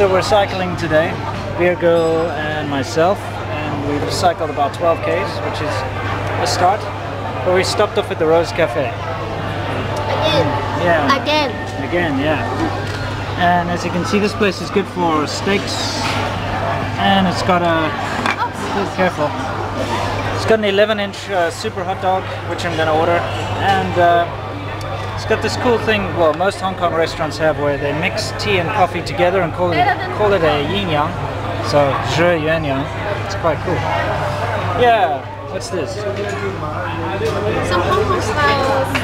So we're cycling today, Beer Girl and myself, and we've cycled about 12 k's, which is a start. But we stopped off at the Rose Cafe. Again. Yeah. Again. Again, yeah. And as you can see, this place is good for steaks, and it's got a. Be careful. It's got an 11-inch uh, super hot dog, which I'm gonna order, and uh, it's got this cool thing. Well, most Hong Kong restaurants have where they mix tea and coffee together and call it call it a yin yang. So zhe yuan yang. It's quite cool. Yeah. What's this? Some Hong Kong styles.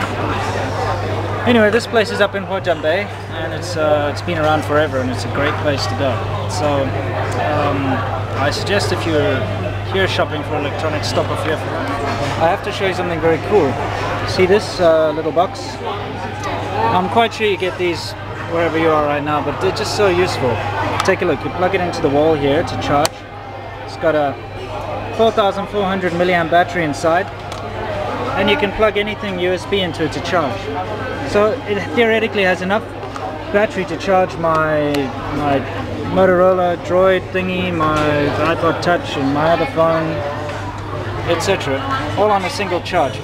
Anyway, this place is up in Huaqiang Bei, and it's uh, it's been around forever, and it's a great place to go. So um, I suggest if you're here shopping for electronics, stop off here. I have to show you something very cool. See this uh, little box? I'm quite sure you get these wherever you are right now, but they're just so useful. Take a look. You plug it into the wall here to charge. It's got a 4,400 milliamp battery inside, and you can plug anything USB into it to charge. So it theoretically has enough battery to charge my my Motorola Droid thingy, my iPod Touch, and my other phone, etc. All on a single charge.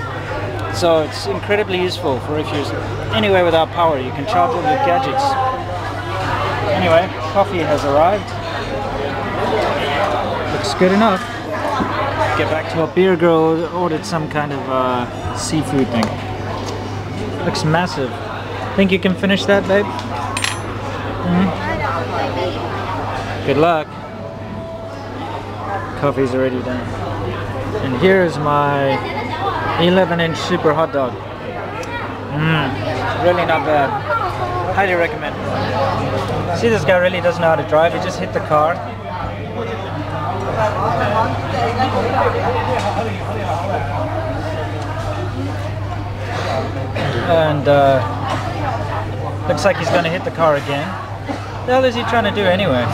So it's incredibly useful for if you're anywhere without power. You can charge all your gadgets. Anyway, coffee has arrived. Looks good enough. Get back to our Beer Girl ordered some kind of uh, seafood thing. Looks massive. Think you can finish that, babe? Mhm. Good luck. Coffee's already done. And here's my 11 inch super hot dog. Mmm, really not bad. Highly recommend. See, this guy really doesn't know how to drive. He just hit the car. And uh, looks like he's to hit the car again. The hell is he trying to do anyway?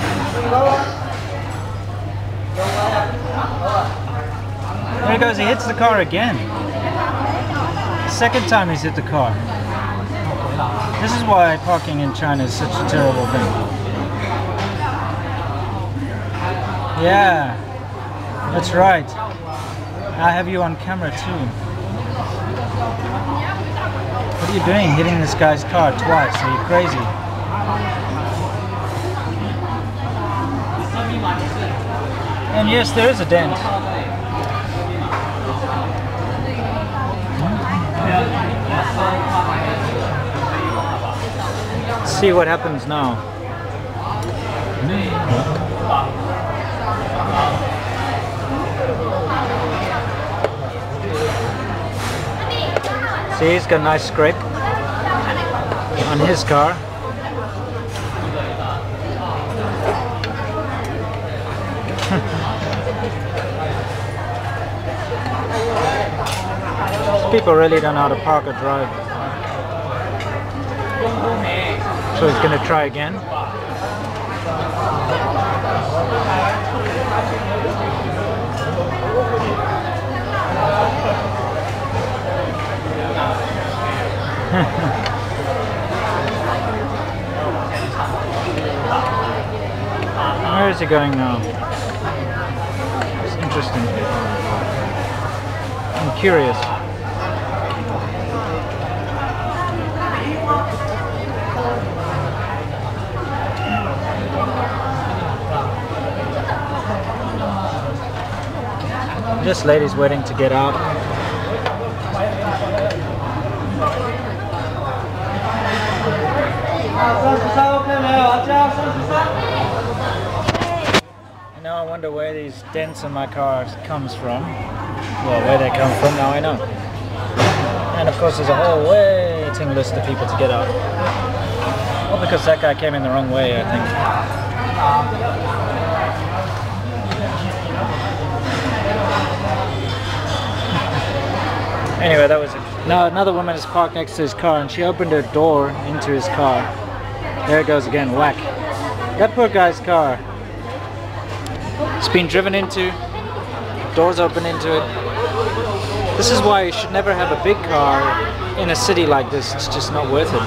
There he goes, he hits the car again. Second time he's hit the car. This is why parking in China is such a terrible thing. Yeah, that's right. I have you on camera too. What are you doing hitting this guy's car twice? Are you crazy? And yes, there is a dent. Let's see what happens now. See, he's got a nice scrape on his car. People really don't know how to park or drive. So he's going to try again. Where is he going now? It's interesting. I'm curious. This lady's waiting to get out. And now I wonder where these dents in my car comes from. Well, where they come from now I know. And of course there's a whole waiting list of people to get out. Well, because that guy came in the wrong way, I think. Anyway, that was it. Now another woman is parked next to his car and she opened her door into his car. There it goes again, whack. That poor guy's car. It's been driven into, doors open into it. This is why you should never have a big car in a city like this. It's just not worth it.